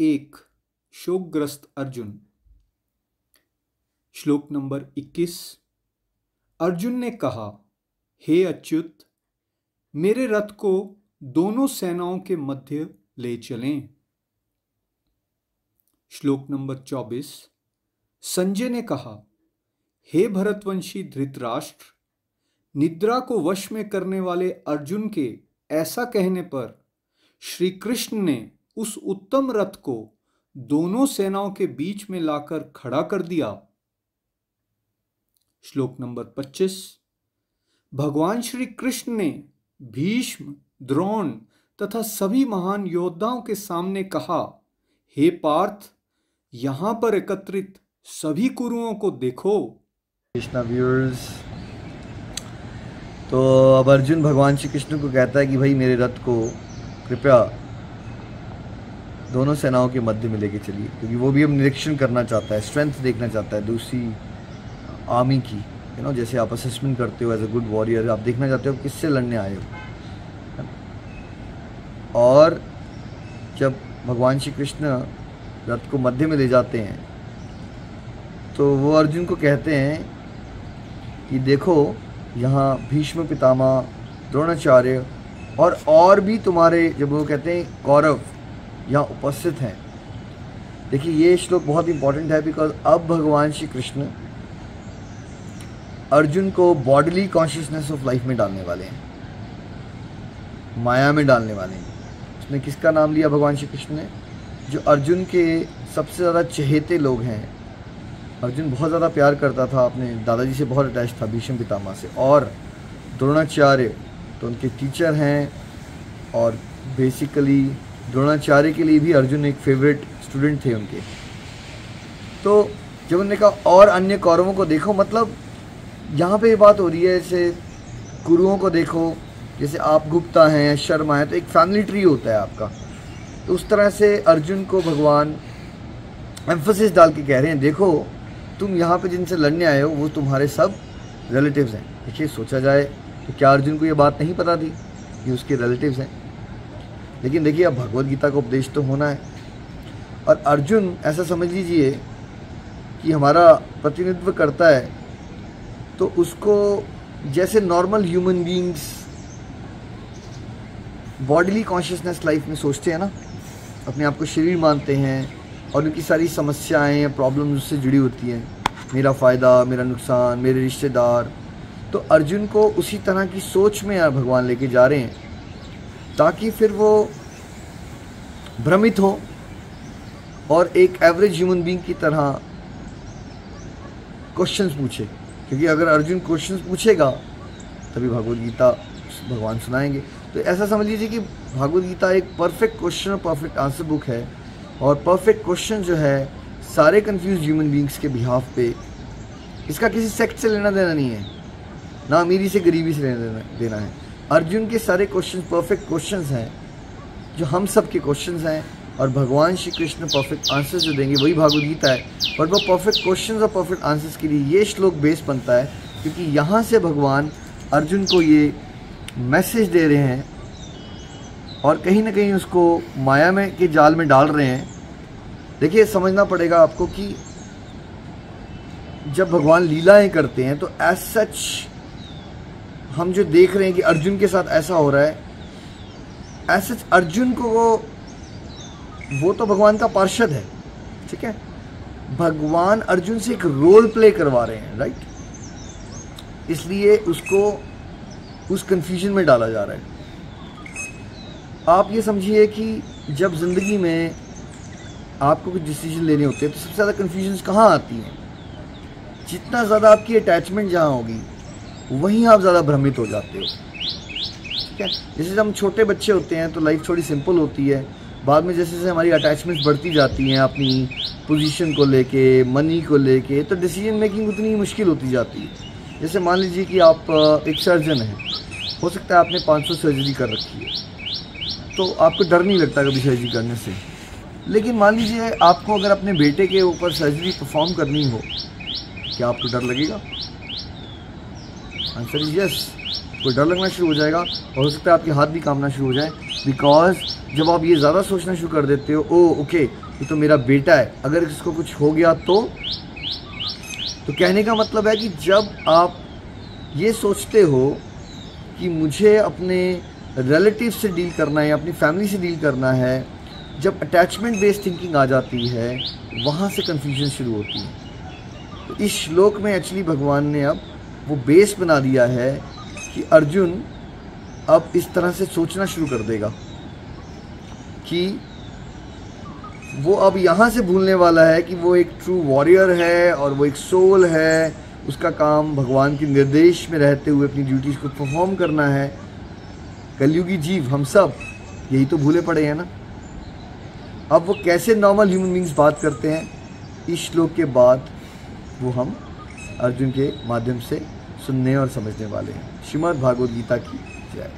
एक, शोकग्रस्त अर्जुन। श्लोक नंबर 21 अर्जुन ने कहा, हे अच्युत, मेरे रथ को दोनों सेनाओं के मध्य ले चलें। श्लोक नंबर 24 संजय ने कहा, हे भरतवंशी धृतराष्ट्र, निद्रा को वश में करने वाले अर्जुन के ऐसा कहने पर श्री कृष्ण ने उस उत्तम रथ को दोनों सेनाओं के बीच में लाकर खड़ा कर दिया। श्लोक नंबर 25 भगवान श्री कृष्ण ने भीष्म, द्रोण तथा सभी महान योद्धाओं के सामने कहा, हे पार्थ, यहाँ पर एकत्रित सभी कुरुओं को देखो। कृष्णा व्यूअर्स तो अब अर्जुन भगवान श्री कृष्ण को कहता है कि भाई मेरे रथ को कृपया दोनों सेनाओं के मध्य में लेके चलिए, क्योंकि वो भी अब निरीक्षण करना चाहता है स्ट्रेंथ देखना चाहता है दूसरी आर्मी की यू नो जैसे आप असेसमेंट करते हो एज अ गुड वॉरियर आप देखना चाहते हो किससे लड़ने आए हो। और जब भगवान श्री कृष्ण रथ को मध्य में ले जाते हैं तो वो अर्जुन को कहते हैं कि देखो, यहाँ भीष्म पितामह, द्रोणाचार्य और और भी तुम्हारे, जब वो कहते हैं कौरव यहाँ उपस्थित हैं। देखिए, ये श्लोक बहुत इंपॉर्टेंट है बिकॉज़ अब भगवान श्री कृष्ण अर्जुन को बॉडीली कॉन्शियसनेस ऑफ़ लाइफ में डालने वाले हैं। माया में डालने वाले हैं। उसने किसका नाम लिया भगवान श्री कृष्ण ने? जो अर्जुन के सबसे ज़्यादा चहेते लोग हैं। अर्जुन बहुत ज़्यादा प्यार करता था, अपने दादाजी से बहुत अटैच था, भीष्म पितामह से। और द्रोणाचार्य तो उनके टीचर हैं और बेसिकली द्रोणाचार्य के लिए भी अर्जुन एक फेवरेट स्टूडेंट थे उनके। तो जब उन्होंने कहा, और अन्य कौरवों को देखो मतलब यहाँ पे ये बात हो रही है, जैसे गुरुओं को देखो, जैसे आप गुप्ता हैं शर्मा हैं तो एक फैमिली ट्री होता है आपका। तो उस तरह से अर्जुन को भगवान एम्फोसिस डाल के कह रहे हैं, देखो, तुम यहाँ पे जिनसे लड़ने आए हो, वो तुम्हारे सब रिलेटिव्स हैं। देखिए, सोचा जाए तो क्या अर्जुन को ये बात नहीं पता थी कि उसके रिलेटिव्स हैं? लेकिन देखिए, अब भगवत गीता का उपदेश तो होना है। और अर्जुन, ऐसा समझ लीजिए कि हमारा प्रतिनिधित्व करता है तो उसको जैसे normal human beings bodily consciousness life में सोचते हैं ना, अपने आप को शरीर मानते हैं और उनकी सारी समस्याएँ या प्रॉब्लम्स उससे जुड़ी होती हैं। मेरा फ़ायदा, मेरा नुकसान, मेरे रिश्तेदार। तो अर्जुन को उसी तरह की सोच में भगवान लेके जा रहे हैं। ताकि फिर वो भ्रमित हो और एक एवरेज ह्यूमन बींग की तरह क्वेश्चंस पूछे। क्योंकि अगर अर्जुन क्वेश्चंस पूछेगा, तभी भगवत गीता भगवान सुनाएँगे। तो ऐसा समझ लीजिए कि भगवत गीता एक परफेक्ट क्वेश्चन और परफेक्ट आंसर बुक है और परफेक्ट क्वेश्चन जो है, सारे कंफ्यूज ह्यूमन बींग्स के बिहाफ पे इसका किसी सेक्ट से लेना देना नहीं है। ना अमीरी से गरीबी से लेना देना है। अर्जुन के सारे क्वेश्चन परफेक्ट क्वेश्चन हैं, जो हम सब के क्वेश्चन हैं, और भगवान श्री कृष्ण परफेक्ट आंसर्स जो देंगे, वही भागवत गीता है। बट वो परफेक्ट क्वेश्चन और परफेक्ट आंसर्स के लिए ये श्लोक बेस बनता है, क्योंकि यहाँ से भगवान अर्जुन को ये मैसेज दे रहे हैं, और कहीं ना कहीं उसको माया में, के जाल में डाल रहे हैं। देखिए, समझना पड़ेगा आपको कि जब भगवान लीलाएँ करते हैं तो एज सच हम जो देख रहे हैं कि अर्जुन के साथ ऐसा हो रहा है सच अर्जुन को वो वो तो भगवान का पार्षद है, ठीक है? भगवान अर्जुन से एक रोल प्ले करवा रहे हैं राइट इसलिए उसको उस कंफ्यूजन में डाला जा रहा है। आप ये समझिए कि जब ज़िंदगी में आपको कुछ डिसीज़न लेने होते हैं तो सबसे ज़्यादा कन्फ्यूज़न कहाँ आती हैं? जितना ज़्यादा आपकी अटैचमेंट जहाँ होगी वहीं आप ज़्यादा भ्रमित हो जाते हो। ठीक है? जैसे हम छोटे बच्चे होते हैं तो लाइफ थोड़ी सिंपल होती है। बाद में जैसे जैसे हमारी अटैचमेंट्स बढ़ती जाती हैं, अपनी पोजीशन को लेके मनी को लेके तो डिसीज़न मेकिंग उतनी मुश्किल होती जाती है। जैसे मान लीजिए कि आप एक सर्जन हैं। हो सकता है आपने 500 सर्जरी कर रखी है। तो आपको डर नहीं लगता कभी सर्जरी करने से? लेकिन मान लीजिए आपको अगर अपने बेटे के ऊपर सर्जरी परफॉर्म करनी हो, क्या आपको डर लगेगा? आंसर इज़ यस कोई डर लगना शुरू हो जाएगा और हो सकता है आपके हाथ भी कामना शुरू हो जाए। बिकॉज़ जब आप ये ज़्यादा सोचना शुरू कर देते हो, ओ ओके ये तो मेरा बेटा है। अगर इसको कुछ हो गया तो? तो कहने का मतलब है कि जब आप ये सोचते हो कि मुझे अपने रिलेटिव से डील करना है अपनी फैमिली से डील करना है, जब अटैचमेंट बेस्ड थिंकिंग आ जाती है, वहाँ से कन्फ्यूज़न शुरू होती है। तो इस श्लोक में एक्चुअली भगवान ने अब वो बेस बना दिया है कि अर्जुन अब इस तरह से सोचना शुरू कर देगा कि वो अब यहाँ से भूलने वाला है कि वो एक ट्रू वॉरियर है और वो एक सोल है। उसका काम भगवान के निर्देश में रहते हुए अपनी ड्यूटीज़ को परफॉर्म करना है। कलयुगी जीव, हम सब, यही तो भूले पड़े हैं ना? अब वो कैसे नॉर्मल ह्यूमन बींग्स बात करते हैं? इस श्लोक के बाद वो हम अर्जुन के माध्यम से सुनने और समझने वाले हैं। श्रीमद् भागवत गीता की जय।